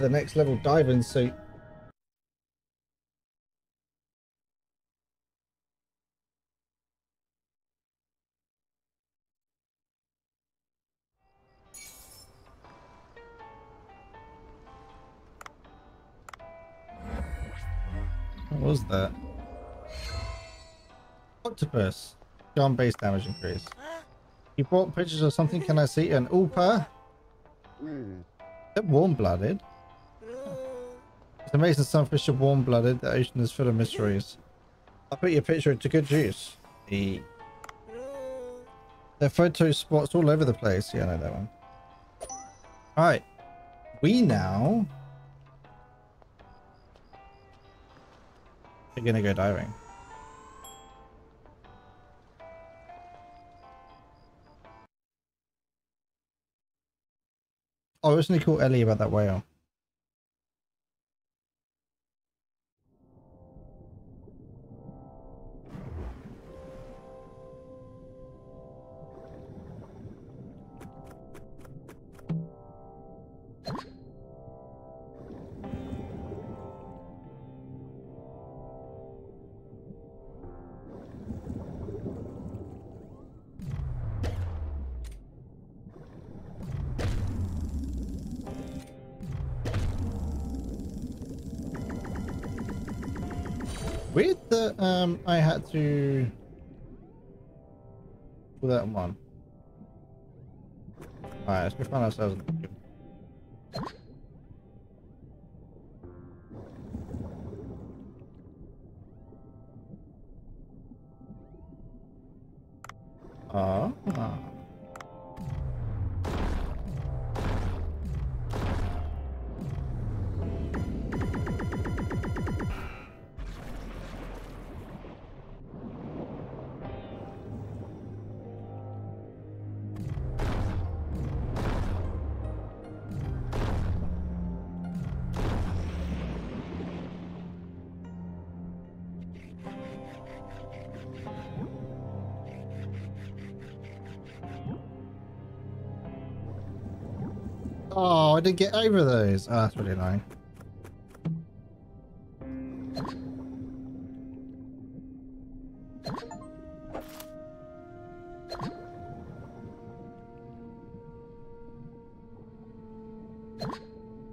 the next level diving suit. What was that? Octopus. Gun base damage increase. You brought pictures of something, can I see? An Opah? Hmm. They're warm-blooded. Amazing some fish are warm-blooded. The ocean is full of mysteries. I'll put your picture into good use. The... Photo spots all over the place. Yeah, I know that one. Alright. We now... We're gonna go diving. Oh, isn't it cool Ellie about that whale? That um I had to pull that one. Alright, let's go find ourselves. I didn't get over those. Oh, that's really annoying.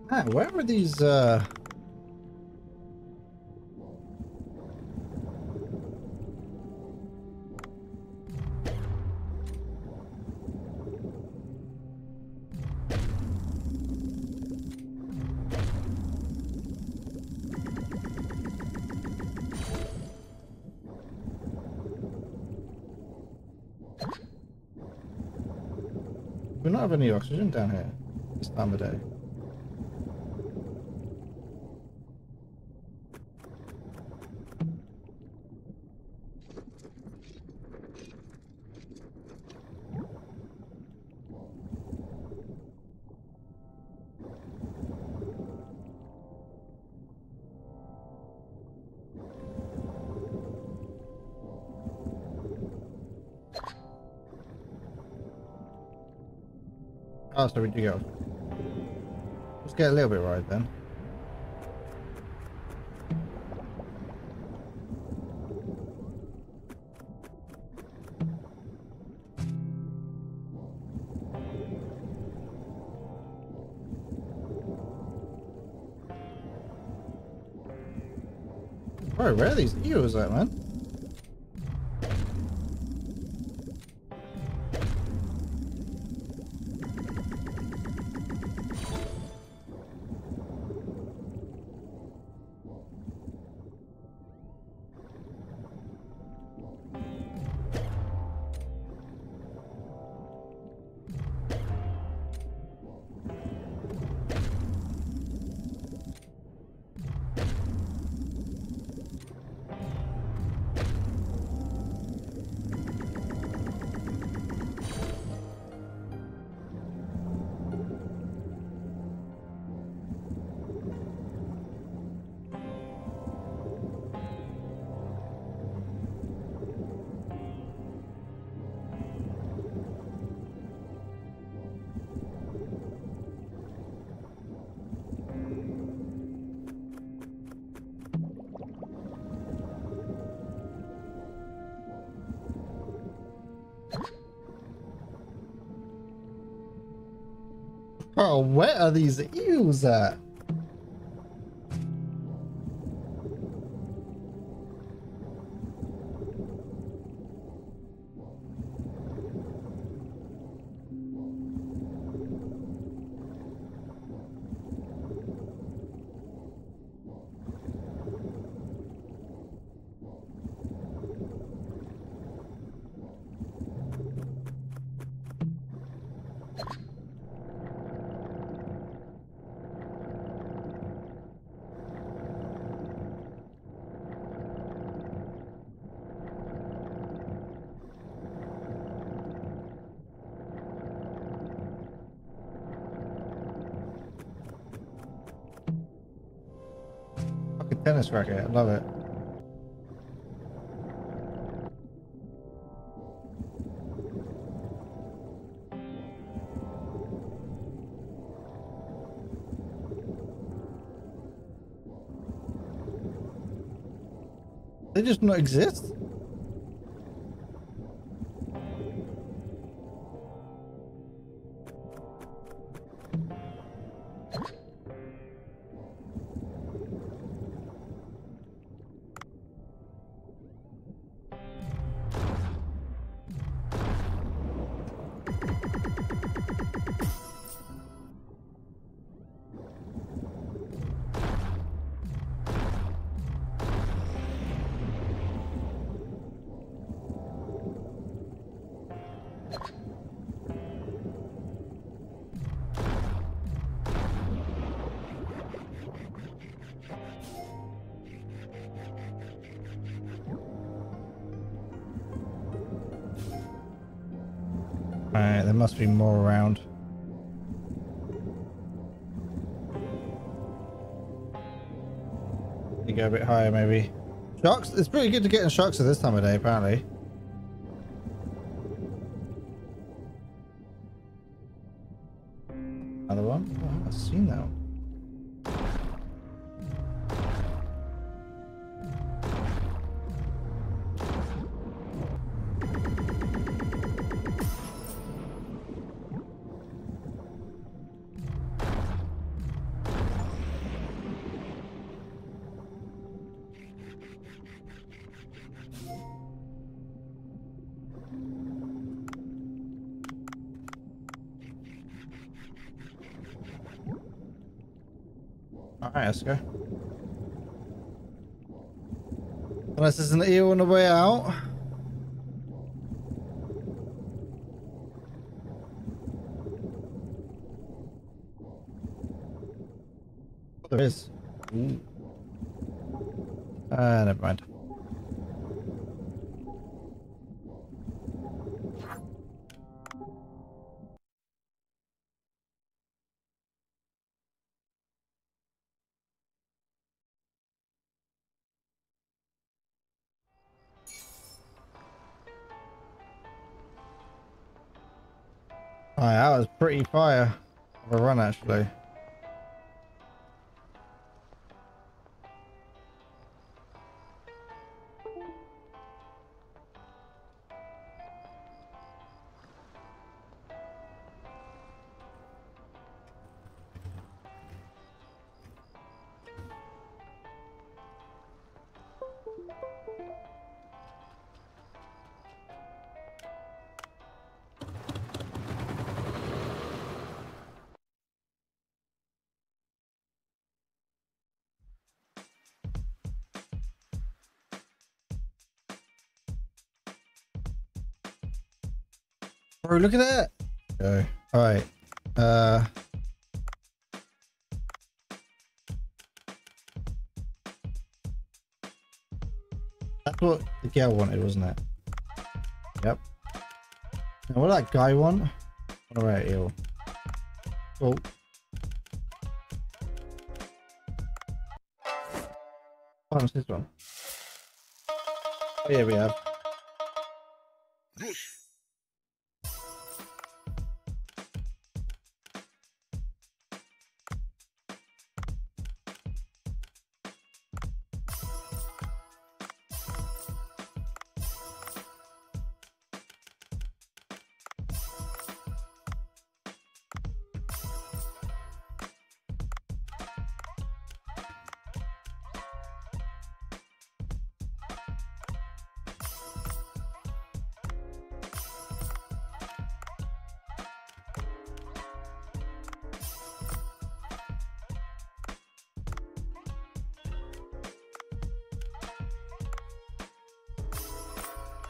Man, where were these, uh... have any oxygen down here this time of day. Oh, so where'd go? Let's get a little bit right then. Bro, where are these eels at, man? How where are these eels at? Tennis racket. I love it. They just not exist? Alright, there must be more around. You go a bit higher, maybe. Sharks? It's pretty good to get in sharks at this time of day, apparently. Alright, let's go. Unless there's an eel on the way out. Alright, that was pretty fire of a run actually. Bro, look at that. Go. Alright. Uh That's what the girl wanted, wasn't it? Yep. Now what did that guy want? Alright, eel. Oh. Oh, it's this one. Oh yeah, we have.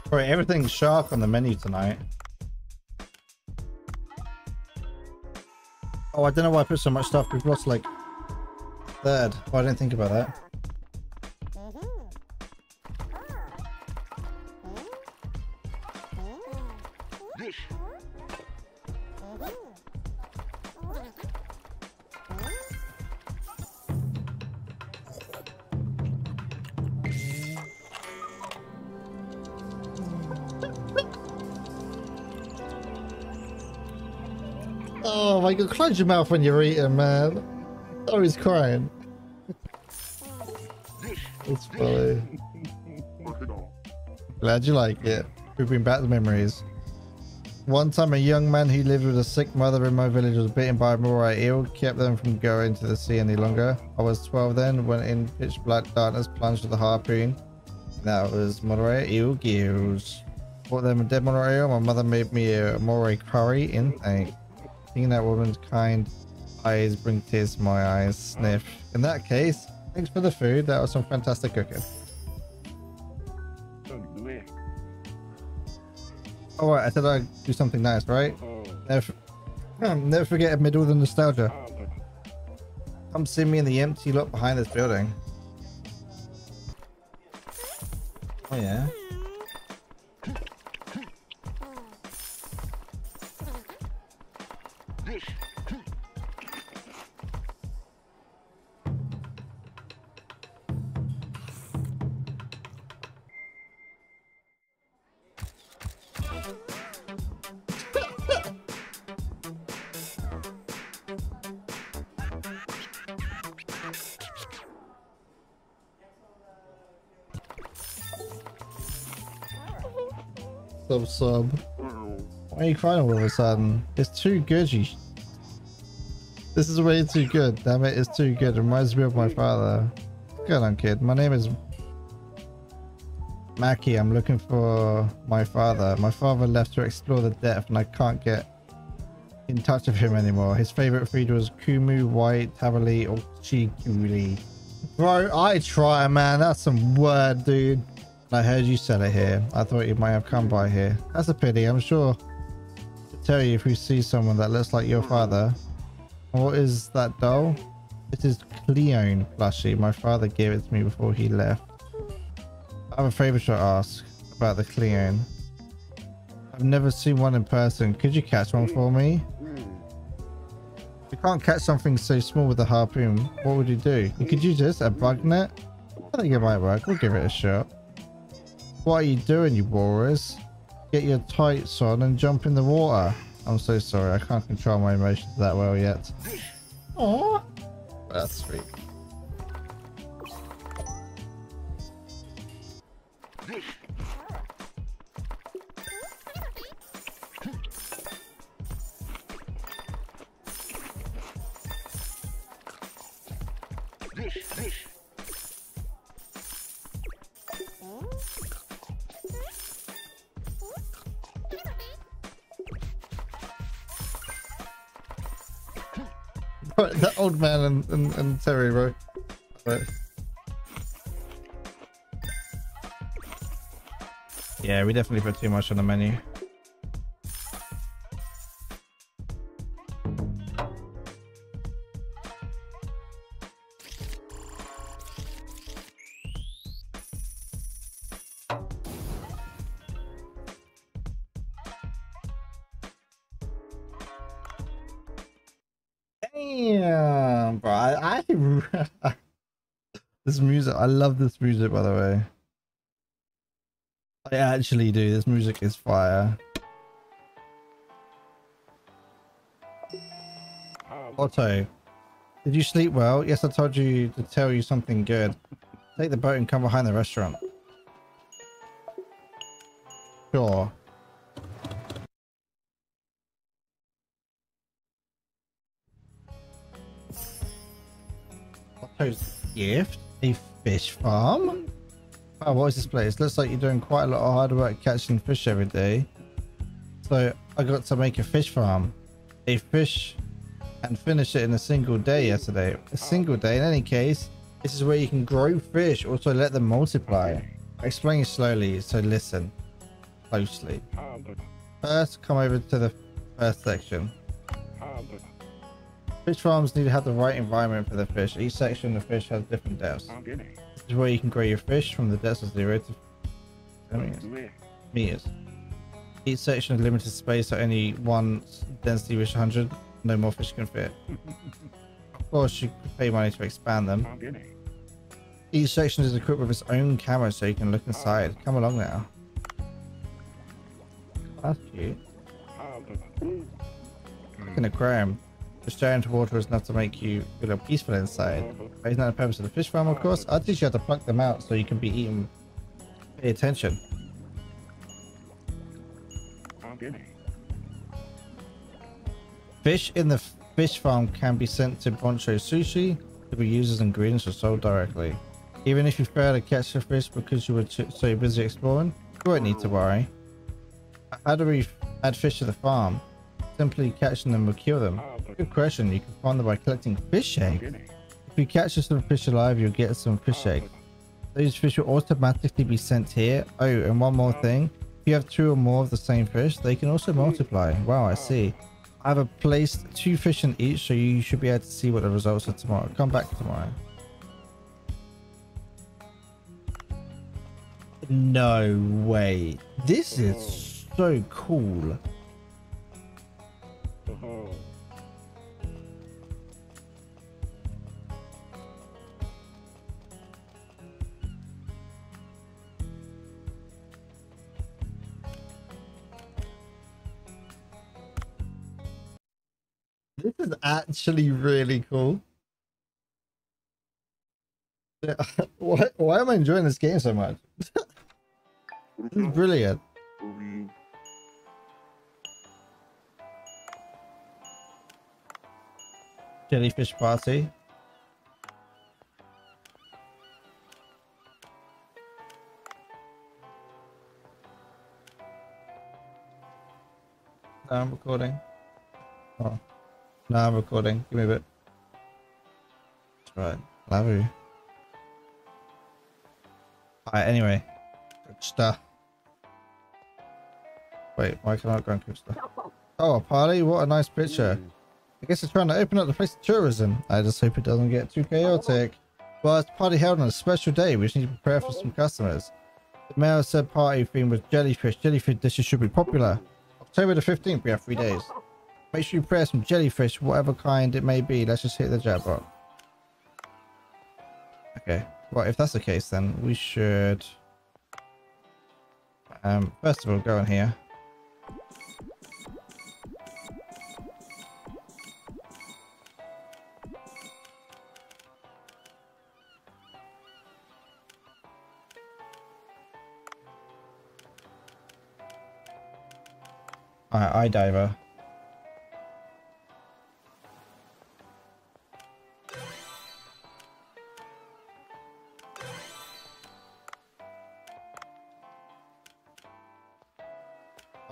Right, everything's shark on the menu tonight. Oh, I don't know why I put so much stuff. We've lost like third. Oh, I didn't think about that. Oh my god, close your mouth when you're eating, man. Oh, he's crying. It's funny. Glad you like it. We bring back the memories. One time, a young man who lived with a sick mother in my village was bitten by a moray eel, kept them from going to the sea any longer. I was 12 then, went in pitch black darkness, plunged with a harpoon. That was moray eel gills. Bought them a dead moray eel. My mother made me a moray curry in thank. Seeing that woman's kind eyes bring tears to my eyes. Sniff. In that case, thanks for the food. That was some fantastic cooking. Oh, right, I said I'd do something nice, right? Never, hmm, never forget amid all the nostalgia. Come see me in the empty lot behind this building. Oh yeah. Sub sub. Why are you crying all of a sudden? It's too good, you. This is way too good. Damn it, it's too good. It reminds me of my father. Good on, kid. My name is Mackie. I'm looking for my father. My father left to explore the depth, and I can't get in touch with him anymore. His favorite food was kumu, white, tabali, or chikuli. Bro, I try, man. That's some word, dude. I heard you sell it here. I thought you might have come by here. That's a pity. I'm sure to tell you if we see someone that looks like your father. What is that doll? It is Clione plushie. My father gave it to me before he left. I have a favor to ask about the Clione. I've never seen one in person. Could you catch one for me? You can't catch something so small with a harpoon. What would you do? You could use this, a bug net? I think it might work. We'll give it a shot. What are you doing, you walrus? Get your tights on and jump in the water. I'm so sorry. I can't control my emotions that well yet. Aww. That's sweet. Man and, and, and Terry, bro. Right. Yeah, we definitely put too much on the menu. Love this music, by the way. I actually do. This music is fire. Otto, did you sleep well? Yes, I told you to tell you something good. Take the boat and come behind the restaurant. Sure. Otto's gift? A fish farm? Oh, what is this place? Looks like you're doing quite a lot of hard work catching fish every day. So I got to make a fish farm. A fish and finish it in a single day yesterday. A single day. In any case, this is where you can grow fish, also let them multiply. I explain it slowly, so listen. closely. First, come over to the first section. Fish farms need to have the right environment for the fish. Each section of the fish has different depths. This is where you can grow your fish from the depths of 0 to meters. meters. Each section has limited space, so only one density reach 100. No more fish can fit. of course, you pay money to expand them. Each section is equipped with its own camera, so you can look inside. Come along now. That's cute. Like an aquarium. Staring into water is enough to make you feel peaceful inside. That the purpose of the fish farm, of course? I'll teach you how to pluck them out so you can be eaten. Pay attention. Fish in the fish farm can be sent to Bancho Sushi to be used as ingredients or sold directly. Even if you fail to catch the fish because you were so busy exploring, you won't need to worry. How do we add fish to the farm? Simply catching them will kill them. Good question. You can find them by collecting fish eggs. If you catch some fish alive, you'll get some fish oh. eggs. Those fish will automatically be sent here. Oh, and one more oh. thing. If you have two or more of the same fish, they can also hmm. multiply. Wow, I oh. see. I have placed two fish in each, so you should be able to see what the results are tomorrow. Come back tomorrow. No way. This is so cool. This is actually really cool. why, why am I enjoying this game so much? this is brilliant. Jellyfish party. I'm recording. Oh. No, I'm recording. Give me a bit. That's right. Love you. Alright, anyway. Good stuff. Wait, why can't I go and stuff? Oh, party? What a nice picture. I guess it's trying to open up the place to tourism. I just hope it doesn't get too chaotic. Well, it's party held on a special day. We just need to prepare for some customers. The mayor said party theme was jellyfish. Jellyfish dishes should be popular. October the 15th, we have three days. Make sure you press some jellyfish, whatever kind it may be. Let's just hit the jackpot. Okay. Well, if that's the case, then we should... Um, first of all, go in here. Alright, eye diver.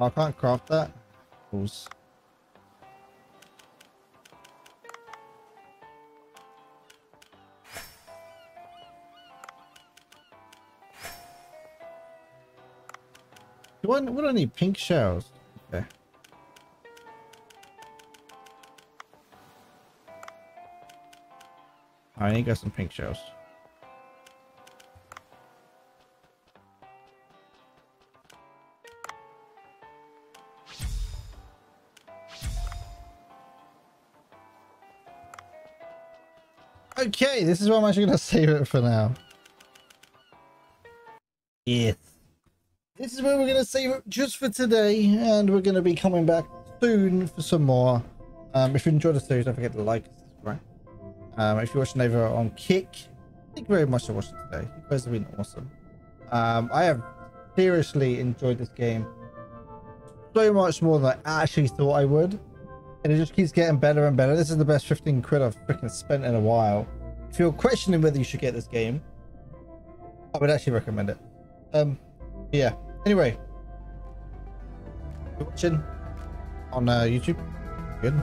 I can't craft that. Oops. Do I, what do I need? Pink shells. Okay. I need get some pink shells. Okay, this is where I'm actually going to save it for now. Yes. This is where we're going to save it just for today, and we're going to be coming back soon for some more. Um, if you enjoyed the series, don't forget to like and subscribe. Um, if you're watching over on Kick, thank you very much for watching today. You guys have been awesome. Um, I have seriously enjoyed this game so much more than I actually thought I would. And it just keeps getting better and better. This is the best 15 quid I've freaking spent in a while. If you're questioning whether you should get this game, I would actually recommend it. Um, yeah. Anyway, you're watching on uh, YouTube. Good.